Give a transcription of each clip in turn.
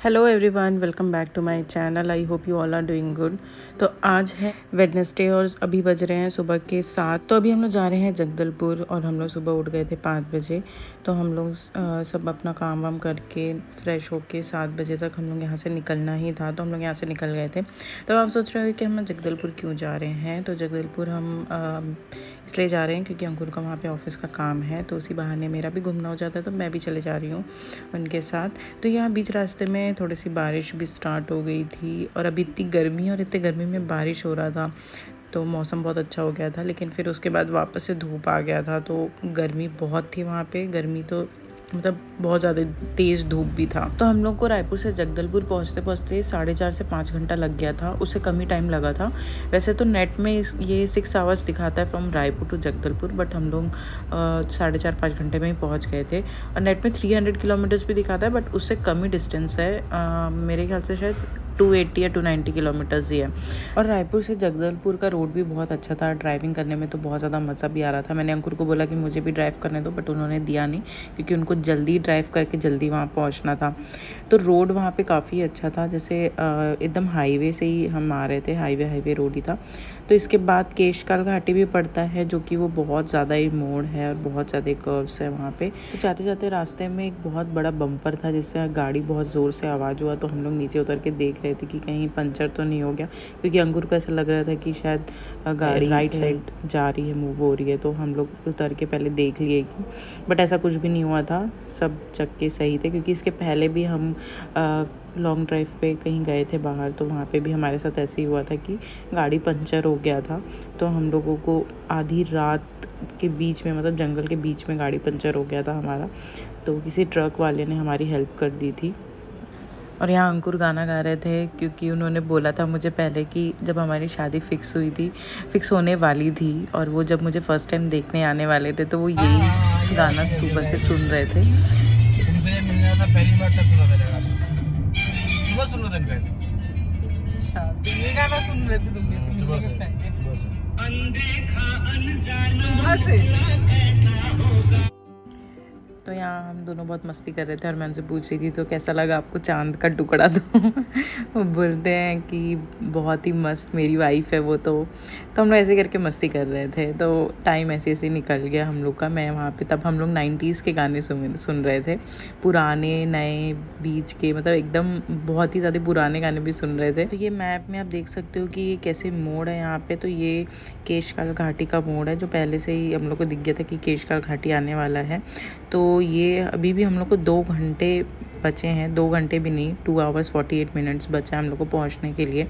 Hello everyone welcome back to my channel I hope you all are doing good तो आज है Wednesday और अभी बज रहे हैं सुबह के सात। तो अभी हम लोग जा रहे हैं जगदलपुर और हम लोग सुबह उठ गए थे पाँच बजे। तो हम लोग सब अपना काम वाम करके फ्रेश होके सात बजे तक हम लोग यहाँ से निकलना ही था। तो हम लोग यहाँ से निकल गए थे। तो आप सोच रहे हो कि हम जगदलपुर क्यों जा रहे हैं? तो जगदलपुर हम इसलिए जा रहे हैं क्योंकि अंकुर का वहाँ पे ऑफ़िस का काम है। तो उसी बहाने मेरा भी घूमना हो जाता है तो मैं भी चले जा रही हूँ उनके साथ। तो यहाँ बीच रास्ते में थोड़ी सी बारिश भी स्टार्ट हो गई थी और अभी इतनी गर्मी और इतनी गर्मी में बारिश हो रहा था तो मौसम बहुत अच्छा हो गया था, लेकिन फिर उसके बाद वापस से धूप आ गया था तो गर्मी बहुत थी वहाँ पे, गर्मी तो मतलब बहुत ज़्यादा तेज़ धूप भी था। तो हम लोग को रायपुर से जगदलपुर पहुँचते पहुँचते साढ़े चार से पाँच घंटा लग गया था। उससे कम ही टाइम लगा था। वैसे तो नेट में ये सिक्स आवर्स दिखाता है from Raipur to Jagdalpur but हम लोग साढ़े चार पाँच घंटे में ही पहुँच गए थे। और नेट में थ्री हंड्रेड किलोमीटर्स भी दिखाता है बट उससे कम ही डिस्टेंस है। आ, मेरे ख्याल से शायद टू एट्टी या टू नाइन्टी किलोमीटर्स ही है। और रायपुर से जगदलपुर का रोड भी बहुत अच्छा था। ड्राइविंग करने में तो बहुत ज़्यादा मज़ा भी आ रहा था। मैंने अंकुर को बोला कि मुझे भी ड्राइव करने दो बट उन्होंने दिया नहीं, क्योंकि उनको जल्दी ड्राइव करके जल्दी वहाँ पहुँचना था। तो रोड वहाँ पर काफ़ी अच्छा था। जैसे एकदम हाईवे से ही हम आ रहे थे। हाईवे हाईवे रोड ही था। तो इसके बाद केशकाल घाटी भी पड़ता है जो कि वो बहुत ज़्यादा ही मोड़ है और बहुत ज़्यादा कर्व्स है वहाँ पे। तो जाते जाते रास्ते में एक बहुत बड़ा बम्पर था जिससे गाड़ी बहुत ज़ोर से आवाज़ हुआ तो हम लोग नीचे उतर के देख रहे थे कि कहीं पंचर तो नहीं हो गया क्योंकि अंगूर को ऐसा लग रहा था कि शायद गाड़ी राइट साइड जा रही है मूव हो रही है तो हम लोग उतर के पहले देख लिए कि बट ऐसा कुछ भी नहीं हुआ था सब चक्के सही थे क्योंकि इसके पहले भी हम लॉन्ग ड्राइव पे कहीं गए थे बाहर तो वहाँ पे भी हमारे साथ ऐसे ही हुआ था कि गाड़ी पंचर हो गया था। तो हम लोगों को आधी रात के बीच में मतलब जंगल के बीच में गाड़ी पंचर हो गया था हमारा। तो किसी ट्रक वाले ने हमारी हेल्प कर दी थी। और यहाँ अंकुर गाना गा रहे थे, क्योंकि उन्होंने बोला था मुझे पहले कि जब हमारी शादी फिक्स हुई थी फिक्स होने वाली थी, और वो जब मुझे फ़र्स्ट टाइम देखने आने वाले थे तो वो यही गाना सुबह से सुन रहे थे। सुबह सुन रहे थे अच्छा तो ये गाना सुन रहे थे तुमने सुबह से सुबह से। सुबह से? तो यहाँ हम दोनों बहुत मस्ती कर रहे थे और मैं उनसे पूछ रही थी तो कैसा लगा आपको चाँद का टुकड़ा तो? वो बोलते हैं कि बहुत ही मस्त, मेरी वाइफ है वो तो। तो हम लोग ऐसे करके मस्ती कर रहे थे। तो टाइम ऐसे ऐसे निकल गया हम लोग का। मैं वहाँ पे, तब हम लोग नाइन्टीज़ के गाने सुन सुन रहे थे। पुराने, नए, बीच के मतलब एकदम बहुत ही ज़्यादा पुराने गाने भी सुन रहे थे। तो ये मैप में आप देख सकते हो कि ये कैसे मोड़ है यहाँ पे। तो ये केशकाल घाटी का मोड़ है, जो पहले से ही हम लोग को दिख गया था कि केशकाल घाटी आने वाला है। तो ये अभी भी हम लोग को दो घंटे बचे हैं, दो घंटे भी नहीं two hours forty eight minutes बचे हैं हम लोग को पहुँचने के लिए।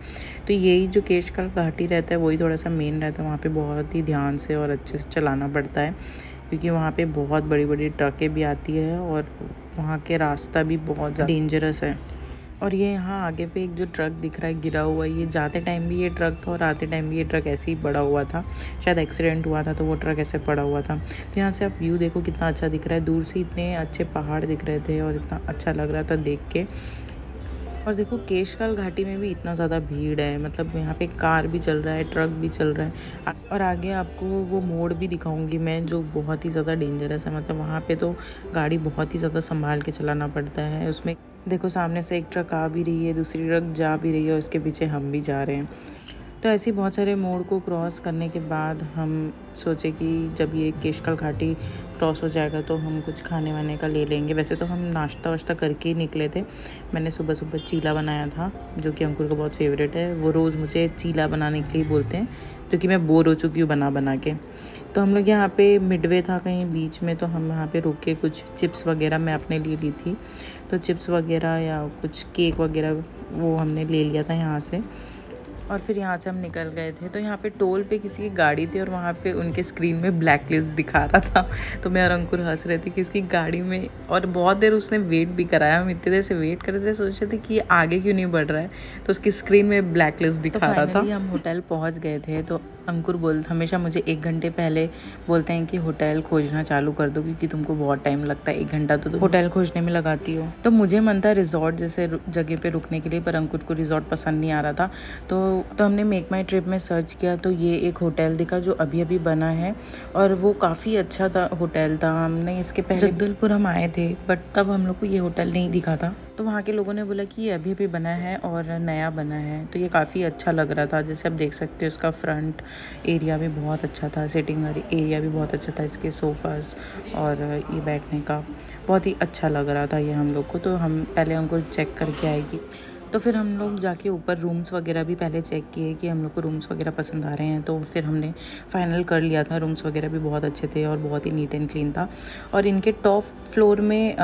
तो यही जो केश का घाटी रहता है, वही थोड़ा सा मेन रहता है, वहाँ पे बहुत ही ध्यान से और अच्छे से चलाना पड़ता है, क्योंकि वहाँ पे बहुत बड़ी बड़ी ट्रकें भी आती है और वहाँ के रास्ता भी बहुत डेंजरस है। और ये यहाँ आगे पे एक जो ट्रक दिख रहा है, गिरा हुआ ये जाते टाइम भी ये ट्रक था और आते टाइम भी ये ट्रक ऐसे ही पड़ा हुआ था। शायद एक्सीडेंट हुआ था तो वो ट्रक ऐसे पड़ा हुआ था। तो यहाँ से आप व्यू देखो कितना अच्छा दिख रहा है। दूर से इतने अच्छे पहाड़ दिख रहे थे और इतना अच्छा लग रहा था देख के। और देखो, केशकाल घाटी में भी इतना ज़्यादा भीड़ है। मतलब यहाँ पे कार भी चल रहा है, ट्रक भी चल रहा है। और आगे आपको वो मोड़ भी दिखाऊँगी मैं, जो बहुत ही ज़्यादा डेंजरस है। मतलब वहाँ पे तो गाड़ी बहुत ही ज़्यादा संभाल के चलाना पड़ता है। उसमें देखो, सामने से एक ट्रक आ भी रही है, दूसरी ट्रक जा भी रही है और उसके पीछे हम भी जा रहे हैं। तो ऐसे बहुत सारे मोड़ को क्रॉस करने के बाद हम सोचे कि जब ये केशकल घाटी क्रॉस हो जाएगा तो हम कुछ खाने वाने का ले लेंगे। वैसे तो हम नाश्ता वाश्ता करके ही निकले थे। मैंने सुबह सुबह चीला बनाया था, जो कि अंकुर को बहुत फेवरेट है। वो रोज़ मुझे चीला बनाने के लिए बोलते हैं क्योंकि मैं बोर हो चुकी हूँ बना बना के। तो हम लोग यहाँ पे मिडवे था कहीं बीच में तो हम यहाँ पे रुक के कुछ चिप्स वगैरह मैं अपने लिए ली थी। तो चिप्स वगैरह या कुछ केक वगैरह वो हमने ले लिया था यहाँ से। और फिर यहाँ से हम निकल गए थे। तो यहाँ पे टोल पे किसी की गाड़ी थी और वहाँ पे उनके स्क्रीन में ब्लैक लिस्ट दिखा रहा था। तो मैं और अंकुर हंस रहे थे कि इसकी गाड़ी में और बहुत देर उसने वेट भी कराया। हम इतने देर से वेट कर रहे थे सोच रहे थे कि आगे क्यों नहीं बढ़ रहा है। तो उसकी स्क्रीन में ब्लैक लिस्ट दिखा तो रहा था। हम होटल पहुँच गए थे। तो अंकुर बोल, हमेशा मुझे एक घंटे पहले बोलते हैं कि होटल खोजना चालू कर दो क्योंकि तुमको बहुत टाइम लगता है, एक घंटा तो तुम होटल खोजने में लगाती हो। तो मुझे मन था रिजॉर्ट जैसे जगह पे रुकने के लिए, पर अंकुर को रिजॉर्ट पसंद नहीं आ रहा था। तो तो हमने मेक माई ट्रिप में सर्च किया तो ये एक होटल दिखा जो अभी अभी बना है और वो काफ़ी अच्छा था, होटल था। हमने इसके पहले जगदलपुर हम आए थे, बट तब हम लोग को ये होटल नहीं दिखा था। तो वहाँ के लोगों ने बोला कि ये अभी अभी बना है और नया बना है। तो ये काफ़ी अच्छा लग रहा था। जैसे आप देख सकते हो, इसका फ्रंट एरिया भी बहुत अच्छा था। सिटिंग एरिया भी बहुत अच्छा था, इसके सोफ़ास और ये बैठने का बहुत ही अच्छा लग रहा था ये हम लोग को। तो हम पहले हमको चेक करके आएगी तो फिर हम लोग जाके ऊपर रूम्स वगैरह भी पहले चेक किए कि हम लोग को रूम्स वगैरह पसंद आ रहे हैं। तो फिर हमने फाइनल कर लिया था। रूम्स वगैरह भी बहुत अच्छे थे और बहुत ही नीट एंड क्लीन था। और इनके टॉप फ्लोर में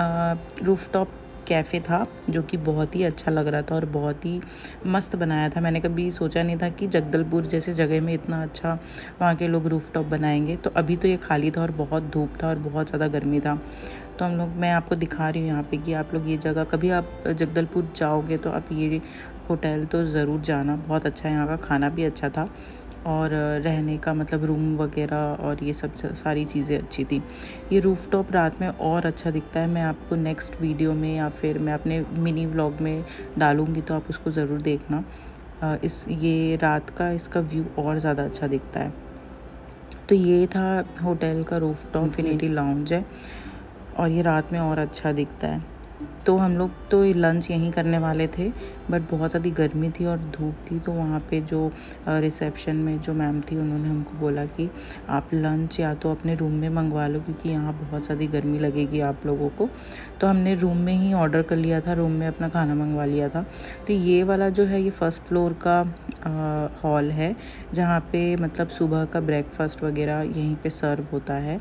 रूफ टॉप कैफ़े था, जो कि बहुत ही अच्छा लग रहा था और बहुत ही मस्त बनाया था। मैंने कभी सोचा नहीं था कि जगदलपुर जैसे जगह में इतना अच्छा वहाँ के लोग रूफ टॉप बनाएँगे। तो अभी तो ये खाली था और बहुत धूप था और बहुत ज़्यादा गर्मी था। तो हम लोग, मैं आपको दिखा रही हूँ यहाँ पे कि आप लोग ये जगह, कभी आप जगदलपुर जाओगे तो आप ये होटल तो ज़रूर जाना। बहुत अच्छा है, यहाँ का खाना भी अच्छा था। और रहने का मतलब रूम वगैरह और ये सब सारी चीज़ें अच्छी थी। ये रूफ़ टॉप रात में और अच्छा दिखता है। मैं आपको नेक्स्ट वीडियो में या फिर मैं अपने मिनी व्लॉग में डालूँगी तो आप उसको ज़रूर देखना। इस ये रात का इसका व्यू और ज़्यादा अच्छा दिखता है। तो ये था होटल का रूफ टॉप इन्फिनिटी लाउंज है और ये रात में और अच्छा दिखता है। तो हम लोग तो लंच यहीं करने वाले थे बट बहुत ज़्यादा गर्मी थी और धूप थी तो वहाँ पे जो रिसेप्शन में जो मैम थी, उन्होंने हमको बोला कि आप लंच या तो अपने रूम में मंगवा लो, क्योंकि यहाँ बहुत ज़्यादा गर्मी लगेगी आप लोगों को। तो हमने रूम में ही ऑर्डर कर लिया था रूम में अपना खाना मंगवा लिया था। तो ये वाला जो है, ये फ़र्स्ट फ्लोर का हॉल है, जहाँ पे मतलब सुबह का ब्रेकफास्ट वगैरह यहीं पे सर्व होता है।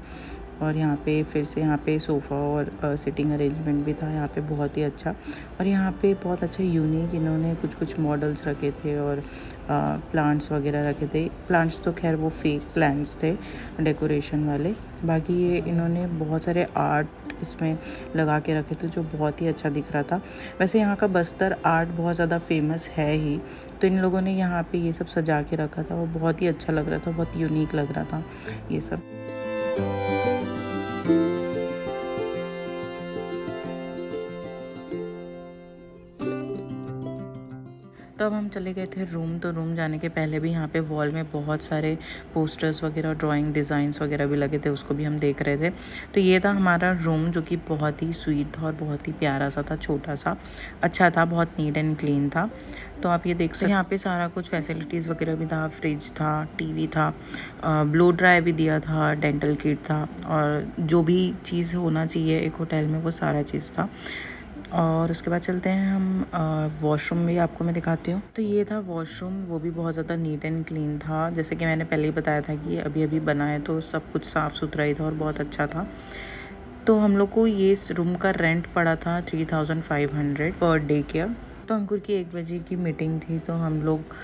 और यहाँ पे फिर से यहाँ पे सोफ़ा और सिटिंग अरेंजमेंट भी था, यहाँ पे बहुत ही अच्छा। और यहाँ पे बहुत अच्छा यूनिक इन्होंने कुछ कुछ मॉडल्स रखे थे और प्लांट्स वगैरह रखे थे। प्लांट्स तो खैर वो फेक प्लांट्स थे डेकोरेशन वाले। बाकी ये इन्होंने बहुत सारे आर्ट इसमें लगा के रखे थे, जो बहुत ही अच्छा दिख रहा था। वैसे यहाँ का बस्तर आर्ट बहुत ज़्यादा फ़ेमस है ही। तो इन लोगों ने यहाँ पे ये सब सजा के रखा था, वो बहुत ही अच्छा लग रहा था, बहुत यूनिक लग रहा था, ये सब। Música तो अब हम चले गए थे रूम तो रूम जाने के पहले भी यहाँ पे वॉल में बहुत सारे पोस्टर्स वगैरह ड्राइंग डिज़ाइंस वगैरह भी लगे थे, उसको भी हम देख रहे थे। तो ये था हमारा रूम जो कि बहुत ही स्वीट था और बहुत ही प्यारा सा था, छोटा सा। अच्छा था, बहुत नीट एंड क्लीन था। तो आप ये देख सकते यहाँ पे सारा कुछ फैसिलिटीज़ वगैरह भी था फ्रिज था टीवी था ब्लो ड्राई भी दिया था डेंटल किट था, और जो भी चीज़ होना चाहिए एक होटल में, वो सारा चीज़ था। और उसके बाद चलते हैं हम वॉशरूम भी आपको मैं दिखाती हूँ। तो ये था वॉशरूम वो भी बहुत ज़्यादा नीट एंड क्लीन था। जैसे कि मैंने पहले ही बताया था कि अभी अभी बना है तो सब कुछ साफ़ सुथरा ही था और बहुत अच्छा था। तो हम लोग को ये रूम का रेंट पड़ा था three thousand five hundred per day का। तो अंकुर की एक बजे की मीटिंग थी तो हम लोग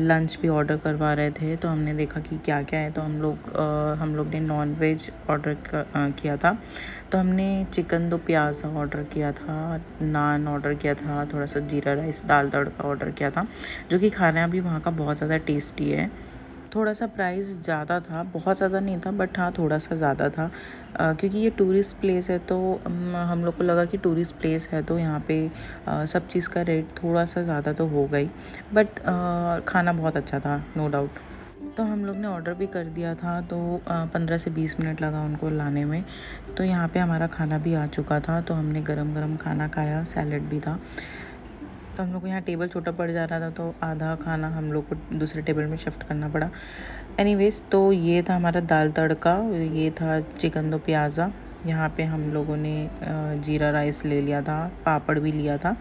लंच भी ऑर्डर करवा रहे थे तो हमने देखा कि क्या क्या है तो हम लोग हम लोग ने नॉन वेज ऑर्डर किया था। तो हमने चिकन दो प्याज ऑर्डर किया था नान ऑर्डर किया था, थोड़ा सा जीरा राइस दाल तड़का ऑर्डर किया था, जो कि खाना अभी वहाँ का बहुत ज़्यादा टेस्टी है। थोड़ा सा प्राइस ज़्यादा था बहुत ज़्यादा नहीं था बट हाँ थोड़ा सा ज़्यादा था। आ, क्योंकि ये टूरिस्ट प्लेस है तो हम लोग को लगा कि टूरिस्ट प्लेस है तो यहाँ पे आ, सब चीज़ का रेट थोड़ा सा ज़्यादा तो हो गई। बट आ, खाना बहुत अच्छा था नो डाउट तो हम लोग ने ऑर्डर भी कर दिया था तो पंद्रह से बीस मिनट लगा उनको लाने में। तो यहाँ पे हमारा खाना भी आ चुका था तो हमने गरम गरम खाना खाया सैलड भी था। तो हम लोग को यहाँ टेबल छोटा पड़ जा रहा था तो आधा खाना हम लोग को दूसरे टेबल में शिफ्ट करना पड़ा। एनीवेज तो ये था हमारा दाल तड़का, ये था चिकन दो प्याज़ा। यहाँ पे हम लोगों ने जीरा राइस ले लिया था, पापड़ भी लिया था।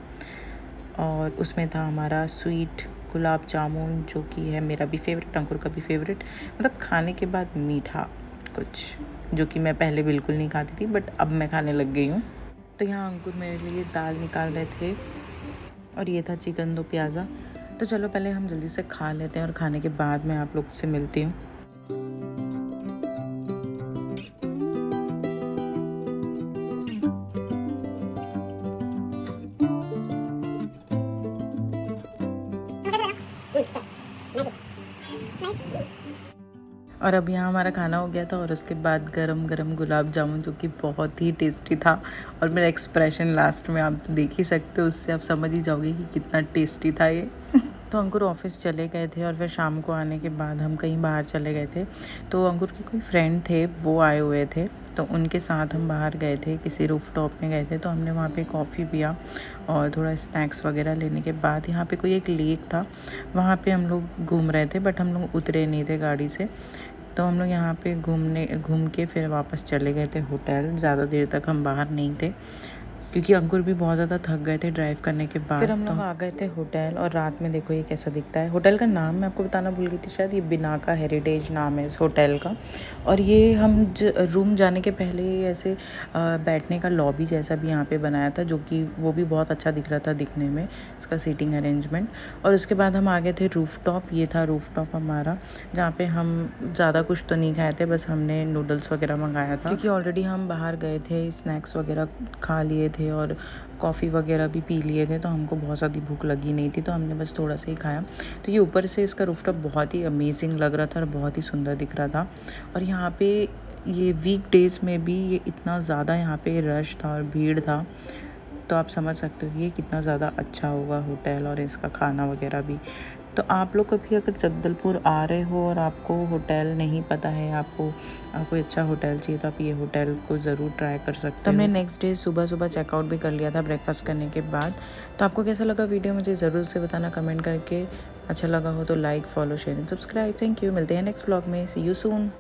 और उसमें था हमारा स्वीट गुलाब जामुन, जो कि है मेरा भी फेवरेट अंकुर का भी फेवरेट मतलब खाने के बाद मीठा कुछ, जो कि मैं पहले बिल्कुल नहीं खाती थी बट अब मैं खाने लग गई हूँ। तो यहाँ अंकुर मेरे लिए दाल निकाल रहे थे। और ये था चिकन दो प्याज़ा। तो चलो पहले हम जल्दी से खा लेते हैं और खाने के बाद मैं आप लोग से मिलती हूँ। और अब यहाँ हमारा खाना हो गया था और उसके बाद गरम गरम गुलाब जामुन, जो कि बहुत ही टेस्टी था। और मेरा एक्सप्रेशन लास्ट में आप देख ही सकते हो, उससे आप समझ ही जाओगे कि कितना टेस्टी था ये। तो अंकुर ऑफ़िस चले गए थे और फिर शाम को आने के बाद हम कहीं बाहर चले गए थे। तो अंकुर के कोई फ्रेंड थे, वो आए हुए थे। तो उनके साथ हम बाहर गए थे, किसी रूफ टॉप में गए थे। तो हमने वहाँ पे कॉफ़ी पिया और थोड़ा स्नैक्स वगैरह लेने के बाद यहाँ पे कोई एक लेक था। वहाँ पे हम लोग घूम रहे थे बट हम लोग उतरे नहीं थे गाड़ी से। तो हम लोग यहाँ पे घूमने, घूम के फिर वापस चले गए थे होटल। ज़्यादा देर तक हम बाहर नहीं थे। क्योंकि अंकुर भी बहुत ज़्यादा थक गए थे ड्राइव करने के बाद फिर हम लोग तो आ गए थे होटल और रात में देखो ये कैसा दिखता है। होटल का नाम मैं आपको बताना भूल गई थी शायद ये बिना का हेरिटेज नाम है इस होटल का। और ये हम ज, रूम जाने के पहले ऐसे आ, बैठने का लॉबी जैसा भी यहाँ पे बनाया था जो कि वो भी बहुत अच्छा दिख रहा था दिखने में इसका सीटिंग अरेंजमेंट और उसके बाद हम आ गए थे रूफ टॉप ये था रूफ टॉप हमारा जहाँ पे हम ज़्यादा कुछ तो नहीं खाए थे बस हमने नूडल्स वगैरह मंगाया था। क्योंकि ऑलरेडी हम बाहर गए थे स्नैक्स वगैरह खा लिए थे थे और कॉफ़ी वगैरह भी पी लिए थे तो हमको बहुत ज़्यादा भूख लगी नहीं थी तो हमने बस थोड़ा सा ही खाया। तो ये ऊपर से इसका रूफटॉप बहुत ही अमेजिंग लग रहा था और बहुत ही सुंदर दिख रहा था। और यहाँ पे ये वीक डेज़ में भी ये इतना ज़्यादा यहाँ पे रश था और भीड़ था तो आप समझ सकते हो कि ये कितना ज़्यादा अच्छा होगा होटल और इसका खाना वगैरह भी। तो आप लोग कभी अगर जगदलपुर आ रहे हो और आपको होटल नहीं पता है आपको कोई अच्छा होटल चाहिए तो आप ये होटल को ज़रूर ट्राई कर सकते तो हमने नेक्स्ट डे सुबह सुबह चेकआउट भी कर लिया था ब्रेकफास्ट करने के बाद। तो आपको कैसा लगा वीडियो मुझे ज़रूर से बताना कमेंट करके। अच्छा लगा हो तो like follow share and subscribe thank you मिलते हैं नेक्स्ट ब्लॉग में। सी यू सून